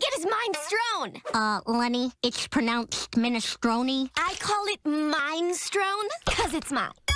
get his mind? Uh, Lenny, it's pronounced minestrone. I call it mine strown, cause it's mine.